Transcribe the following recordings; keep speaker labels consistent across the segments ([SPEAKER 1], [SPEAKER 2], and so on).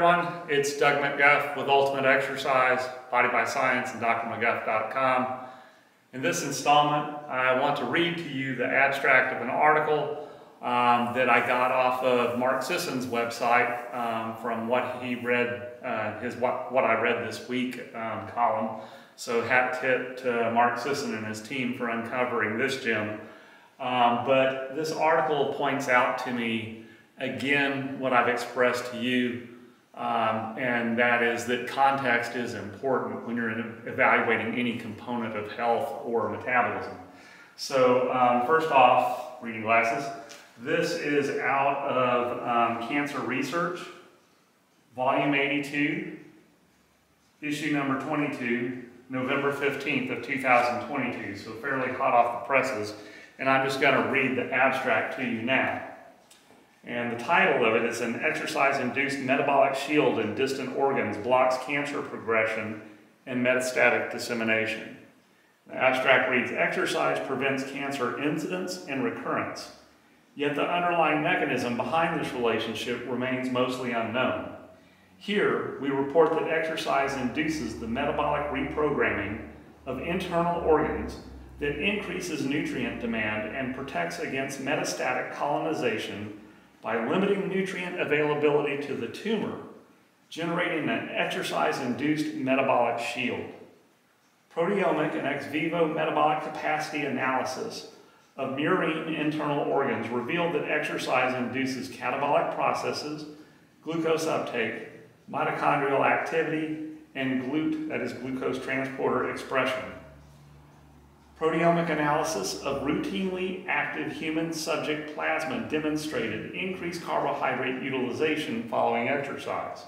[SPEAKER 1] everyone. It's Doug McGuff with Ultimate Exercise, Body by Science, and drmcguff.com. In this installment, I want to read to you the abstract of an article um, that I got off of Mark Sisson's website um, from what he read, uh, his what, what I read this week um, column. So hat tip to Mark Sisson and his team for uncovering this gem. Um, but this article points out to me again what I've expressed to you, um, and that is that context is important when you're evaluating any component of health or metabolism. So um, first off, reading glasses, this is out of um, Cancer Research, volume 82, issue number 22, November 15th of 2022, so fairly hot off the presses. And I'm just going to read the abstract to you now. And the title of it is An Exercise-Induced Metabolic Shield in Distant Organs Blocks Cancer Progression and Metastatic Dissemination. The abstract reads, Exercise prevents cancer incidence and recurrence, yet the underlying mechanism behind this relationship remains mostly unknown. Here, we report that exercise induces the metabolic reprogramming of internal organs that increases nutrient demand and protects against metastatic colonization by limiting nutrient availability to the tumor, generating an exercise-induced metabolic shield. Proteomic and ex vivo metabolic capacity analysis of murine internal organs revealed that exercise induces catabolic processes, glucose uptake, mitochondrial activity, and GLUT, that is glucose transporter expression. Proteomic analysis of routinely active human subject plasma demonstrated increased carbohydrate utilization following exercise.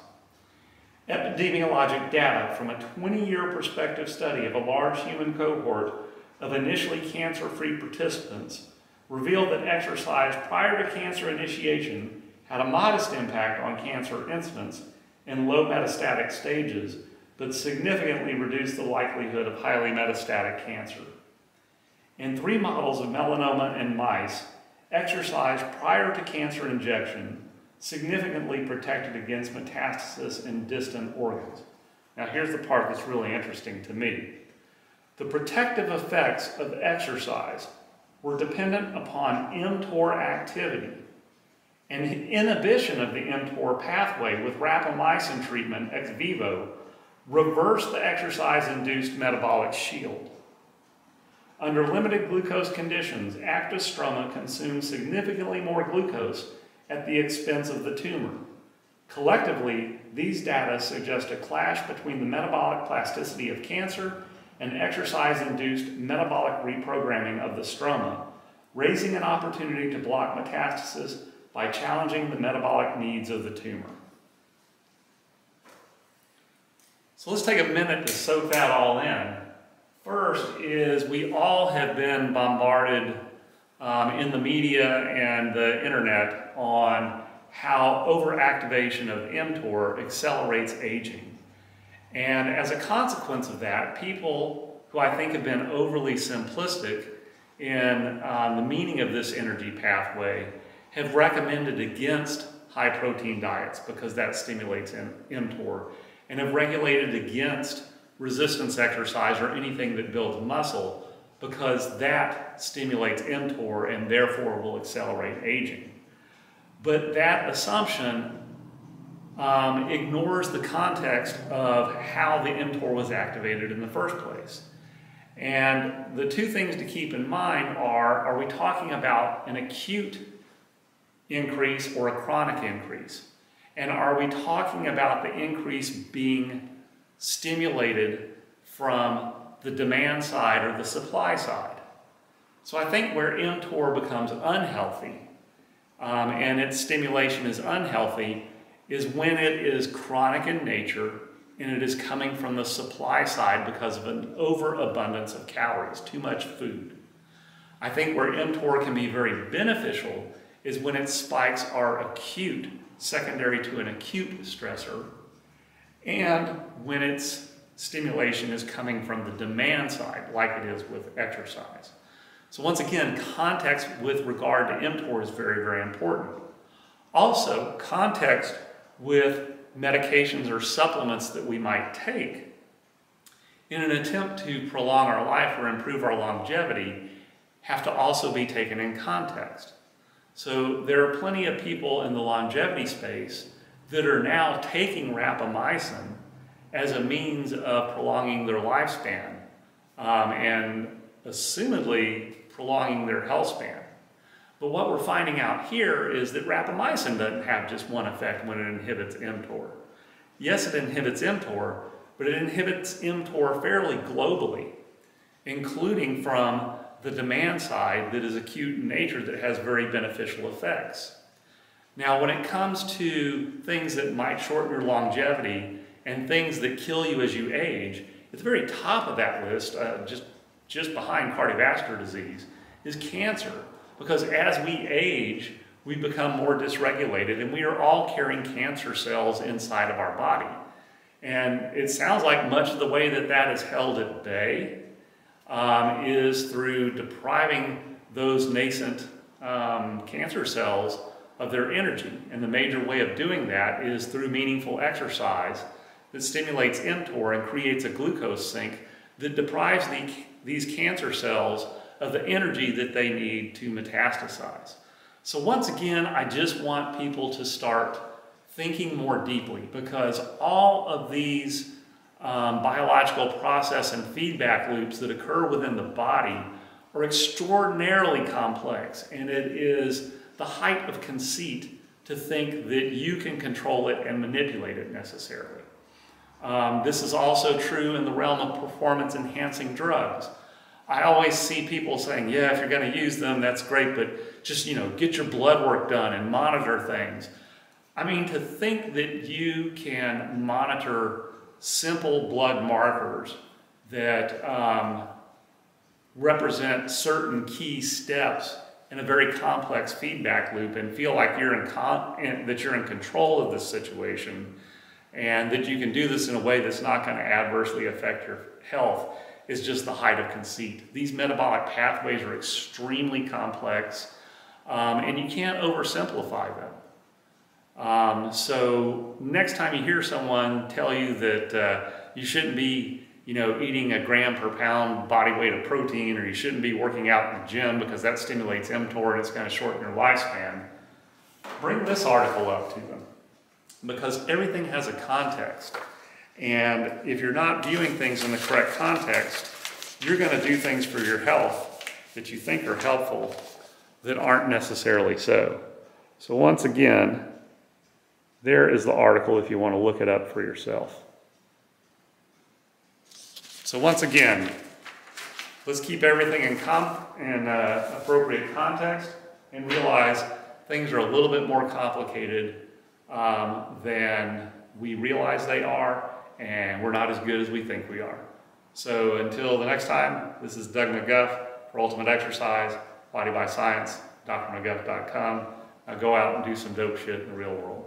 [SPEAKER 1] Epidemiologic data from a 20-year prospective study of a large human cohort of initially cancer-free participants revealed that exercise prior to cancer initiation had a modest impact on cancer incidence in low metastatic stages, but significantly reduced the likelihood of highly metastatic cancer. In three models of melanoma in mice, exercise prior to cancer injection significantly protected against metastasis in distant organs. Now here's the part that's really interesting to me. The protective effects of exercise were dependent upon mTOR activity and inhibition of the mTOR pathway with rapamycin treatment ex vivo reversed the exercise-induced metabolic shield. Under limited glucose conditions, active stroma consumes significantly more glucose at the expense of the tumor. Collectively, these data suggest a clash between the metabolic plasticity of cancer and exercise-induced metabolic reprogramming of the stroma, raising an opportunity to block metastasis by challenging the metabolic needs of the tumor. So let's take a minute to soak that all in. First is we all have been bombarded um, in the media and the internet on how overactivation of mTOR accelerates aging. And as a consequence of that, people who I think have been overly simplistic in um, the meaning of this energy pathway have recommended against high protein diets because that stimulates mTOR and have regulated against resistance exercise or anything that builds muscle because that stimulates mTOR and therefore will accelerate aging. But that assumption um, ignores the context of how the mTOR was activated in the first place. And the two things to keep in mind are, are we talking about an acute increase or a chronic increase? And are we talking about the increase being stimulated from the demand side or the supply side? So I think where mTOR becomes unhealthy um, and its stimulation is unhealthy is when it is chronic in nature and it is coming from the supply side because of an overabundance of calories, too much food. I think where mTOR can be very beneficial is when its spikes are acute, secondary to an acute stressor, and when its stimulation is coming from the demand side, like it is with exercise. So once again, context with regard to mTOR is very, very important. Also, context with medications or supplements that we might take in an attempt to prolong our life or improve our longevity have to also be taken in context. So there are plenty of people in the longevity space that are now taking rapamycin as a means of prolonging their lifespan um, and assumedly prolonging their health span. But what we're finding out here is that rapamycin doesn't have just one effect when it inhibits mTOR. Yes, it inhibits mTOR, but it inhibits mTOR fairly globally, including from the demand side that is acute in nature that has very beneficial effects. Now, when it comes to things that might shorten your longevity and things that kill you as you age, at the very top of that list, uh, just, just behind cardiovascular disease, is cancer. Because as we age, we become more dysregulated and we are all carrying cancer cells inside of our body. And it sounds like much of the way that that is held at bay um, is through depriving those nascent um, cancer cells of their energy. And the major way of doing that is through meaningful exercise that stimulates mTOR and creates a glucose sink that deprives the, these cancer cells of the energy that they need to metastasize. So once again, I just want people to start thinking more deeply because all of these um, biological process and feedback loops that occur within the body are extraordinarily complex and it is the height of conceit to think that you can control it and manipulate it necessarily. Um, this is also true in the realm of performance enhancing drugs. I always see people saying, yeah, if you're going to use them, that's great, but just, you know, get your blood work done and monitor things. I mean, to think that you can monitor simple blood markers that um, represent certain key steps in a very complex feedback loop and feel like you're in, in that you're in control of the situation and that you can do this in a way that's not going to adversely affect your health is just the height of conceit. These metabolic pathways are extremely complex um, and you can't oversimplify them. Um, so next time you hear someone tell you that uh, you shouldn't be you know, eating a gram per pound body weight of protein or you shouldn't be working out in the gym because that stimulates mTOR and it's going to shorten your lifespan, bring this article up to them because everything has a context. And if you're not viewing things in the correct context, you're going to do things for your health that you think are helpful that aren't necessarily so. So, once again, there is the article if you want to look it up for yourself. So, once again, let's keep everything in, in uh, appropriate context and realize things are a little bit more complicated um, than we realize they are and we're not as good as we think we are. So until the next time, this is Doug McGuff for Ultimate Exercise, Body by Science, drmcguff.com. Now go out and do some dope shit in the real world.